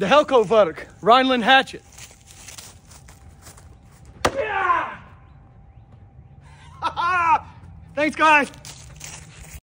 the Helco Vark, Rhineland Hatchet. Yeah! Thanks, guys.